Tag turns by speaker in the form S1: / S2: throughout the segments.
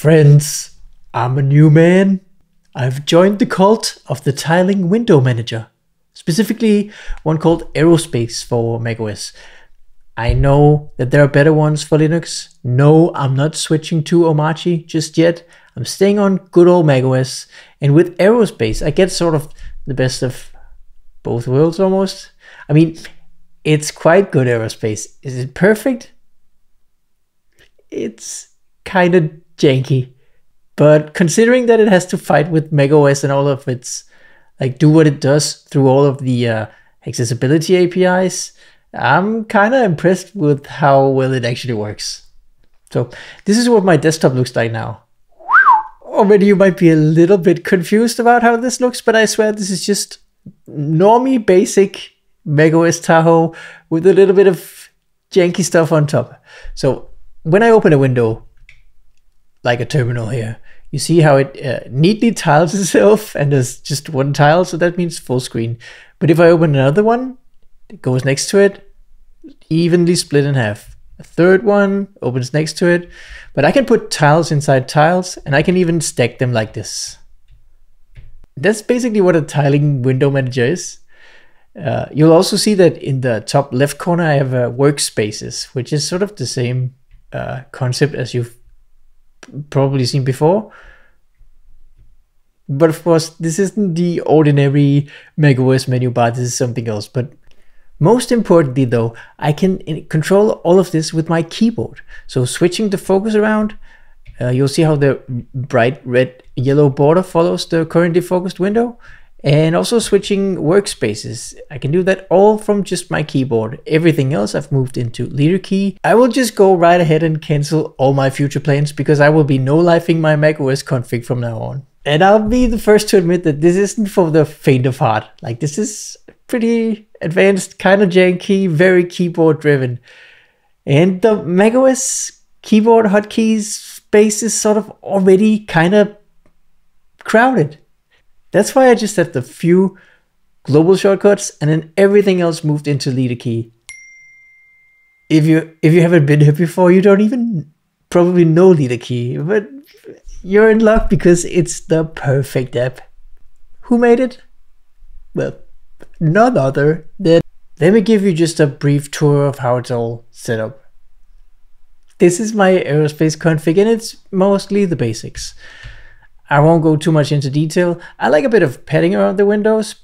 S1: Friends, I'm a new man. I've joined the cult of the tiling window manager, specifically one called Aerospace for macOS. I know that there are better ones for Linux. No, I'm not switching to Omarchy just yet. I'm staying on good old macOS, and with Aerospace, I get sort of the best of both worlds almost. I mean, it's quite good Aerospace. Is it perfect? It's kind of janky. But considering that it has to fight with macOS and all of its, like, do what it does through all of the uh, accessibility APIs, I'm kind of impressed with how well it actually works. So this is what my desktop looks like now. Already you might be a little bit confused about how this looks, but I swear this is just normie basic macOS Tahoe with a little bit of janky stuff on top. So when I open a window, like a terminal here, you see how it uh, neatly tiles itself and there's just one tile, so that means full screen. But if I open another one, it goes next to it, evenly split in half. A third one opens next to it, but I can put tiles inside tiles and I can even stack them like this. That's basically what a tiling window manager is. Uh, you'll also see that in the top left corner I have uh, workspaces, which is sort of the same uh, concept as you've probably seen before. But of course, this isn't the ordinary macOS menu bar, this is something else. But most importantly though, I can control all of this with my keyboard. So switching the focus around, uh, you'll see how the bright red yellow border follows the currently focused window and also switching workspaces. I can do that all from just my keyboard. Everything else I've moved into leader key. I will just go right ahead and cancel all my future plans because I will be no-lifing my macOS config from now on. And I'll be the first to admit that this isn't for the faint of heart. Like this is pretty advanced, kind of janky, very keyboard driven. And the macOS keyboard hotkeys space is sort of already kind of crowded. That's why I just have the few global shortcuts and then everything else moved into leader key. If you if you haven't been here before, you don't even probably know leader key, but you're in luck because it's the perfect app. Who made it? Well, none other than let me give you just a brief tour of how it's all set up. This is my aerospace config and it's mostly the basics. I won't go too much into detail. I like a bit of padding around the windows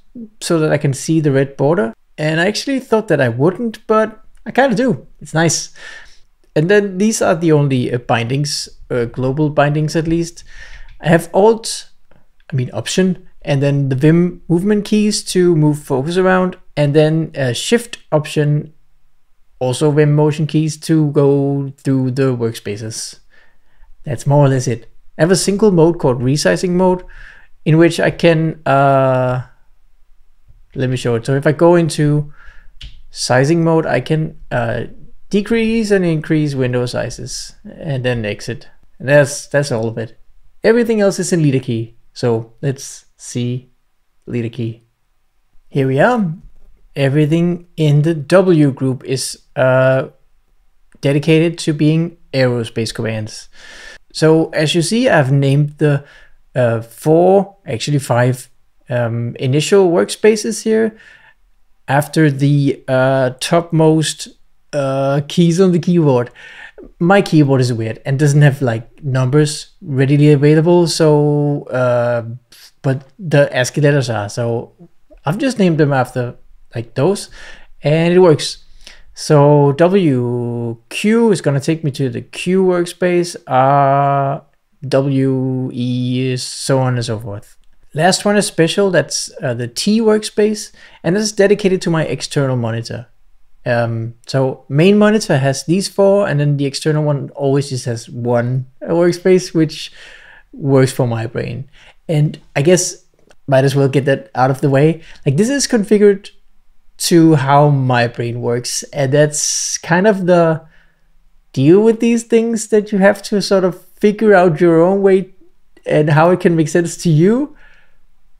S1: so that I can see the red border. And I actually thought that I wouldn't, but I kind of do. It's nice. And then these are the only uh, bindings, uh, global bindings at least. I have Alt, I mean Option, and then the Vim movement keys to move focus around, and then a Shift Option, also Vim motion keys to go through the workspaces. That's more or less it. I have a single mode called resizing mode in which I can, uh, let me show it. So if I go into sizing mode, I can uh, decrease and increase window sizes and then exit. And that's, that's all of it. Everything else is in leader key. So let's see leader key. Here we are. Everything in the W group is uh, dedicated to being aerospace commands. So as you see, I've named the uh, four, actually five um, initial workspaces here after the uh, topmost uh, keys on the keyboard. My keyboard is weird and doesn't have like numbers readily available. So, uh, but the ASCII letters are. So I've just named them after like those and it works. So WQ is going to take me to the Q workspace, R, W, E, is so on and so forth. Last one is special, that's uh, the T workspace, and this is dedicated to my external monitor. Um, so main monitor has these four, and then the external one always just has one workspace, which works for my brain. And I guess might as well get that out of the way. Like this is configured to how my brain works. And that's kind of the deal with these things that you have to sort of figure out your own way and how it can make sense to you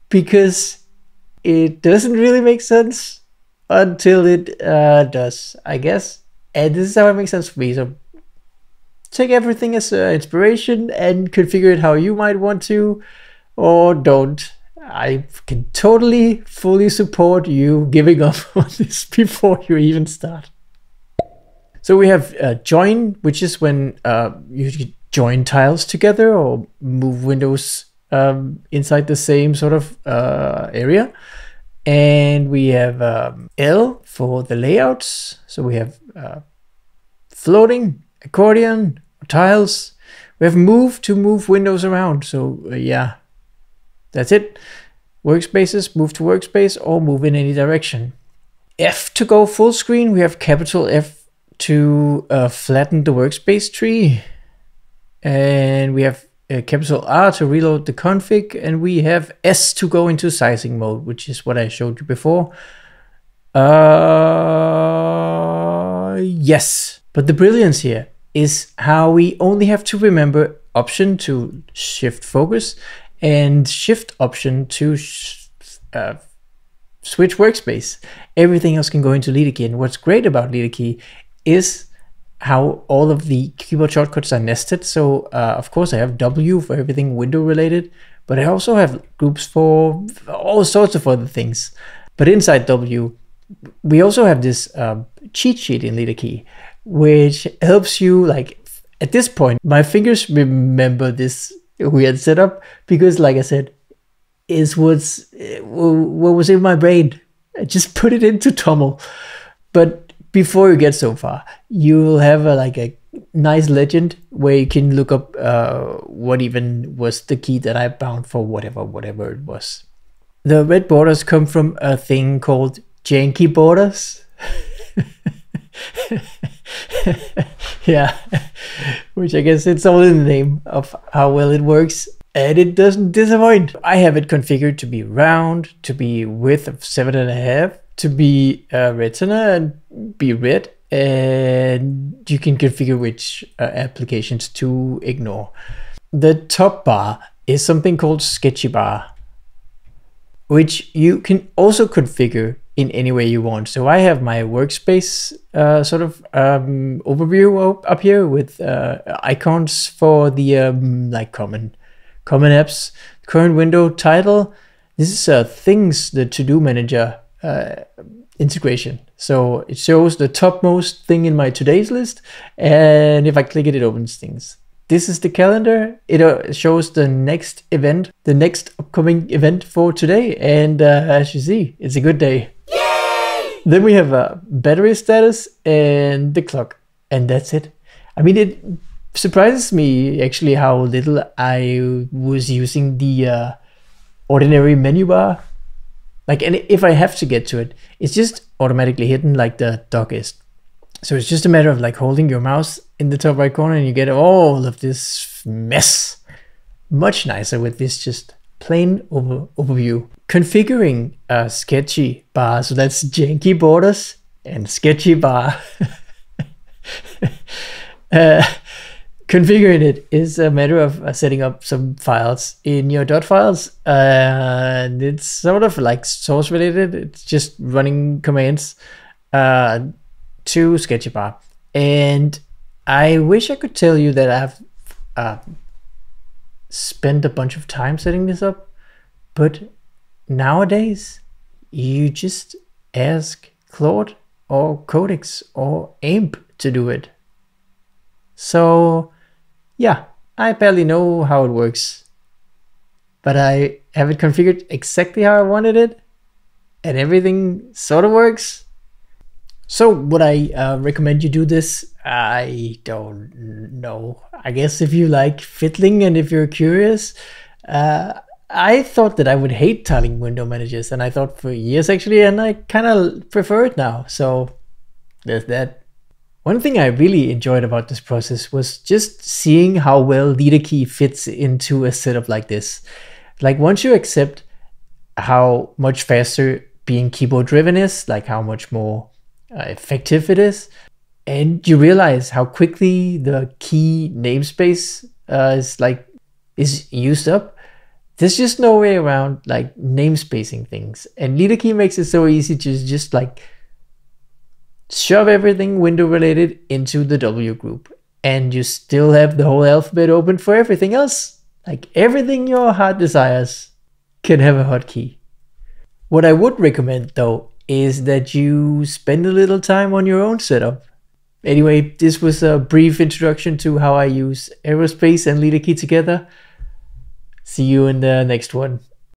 S1: because it doesn't really make sense until it uh, does, I guess. And this is how it makes sense for me. So take everything as uh, inspiration and configure it how you might want to, or don't. I can totally, fully support you giving up on this before you even start. So we have uh, join, which is when uh, you join tiles together or move windows um, inside the same sort of uh, area. And we have um, L for the layouts. So we have uh, floating, accordion, tiles. We have move to move windows around. So uh, yeah, that's it. Workspaces, move to workspace or move in any direction. F to go full screen. We have capital F to uh, flatten the workspace tree. And we have uh, capital R to reload the config. And we have S to go into sizing mode, which is what I showed you before. Uh, yes. But the brilliance here is how we only have to remember option to shift focus and shift option to sh uh, switch workspace. Everything else can go into leader key. And what's great about leader key is how all of the keyboard shortcuts are nested. So uh, of course I have W for everything window related, but I also have groups for all sorts of other things. But inside W, we also have this uh, cheat sheet in leader key, which helps you like at this point, my fingers remember this weird setup because like I said, is what's what was in my brain. I just put it into TOML. But before you get so far, you'll have a, like a nice legend where you can look up uh, what even was the key that I bound for whatever, whatever it was. The red borders come from a thing called janky borders. yeah, which I guess it's all in the name of how well it works. And it doesn't disappoint. I have it configured to be round, to be width of seven and a half, to be uh, retina and be red and you can configure which uh, applications to ignore. The top bar is something called sketchy bar which you can also configure in any way you want. So I have my workspace uh, sort of um, overview up, up here with uh, icons for the um, like common common apps, current window title. This is uh, things the to-do manager uh, integration. So it shows the topmost thing in my today's list. And if I click it, it opens things. This is the calendar. It uh, shows the next event, the next upcoming event for today. And uh, as you see, it's a good day. Then we have a battery status and the clock. And that's it. I mean, it surprises me actually how little I was using the uh, ordinary menu bar like, and if I have to get to it, it's just automatically hidden like the dock is. So it's just a matter of like holding your mouse in the top right corner and you get all of this mess. Much nicer with this just plain over overview. Configuring a sketchy bar, so that's janky borders and sketchy bar. uh, configuring it is a matter of uh, setting up some files in your dot files uh, and it's sort of like source related it's just running commands uh, to sketchybar and i wish i could tell you that i've spent a bunch of time setting this up but nowadays you just ask claude or codex or amp to do it so yeah, I barely know how it works, but I have it configured exactly how I wanted it, and everything sort of works. So would I uh, recommend you do this? I don't know. I guess if you like fiddling and if you're curious, uh, I thought that I would hate tiling window managers, and I thought for years actually, and I kind of prefer it now. So there's that. One thing I really enjoyed about this process was just seeing how well leader key fits into a setup like this. Like once you accept how much faster being keyboard driven is, like how much more effective it is, and you realize how quickly the key namespace uh, is like is used up. There's just no way around like namespacing things, and leader key makes it so easy to just like shove everything window related into the W group. and you still have the whole alphabet open for everything else. Like everything your heart desires can have a hotkey. What I would recommend though is that you spend a little time on your own setup. Anyway, this was a brief introduction to how I use aerospace and LeaderKey together. See you in the next one.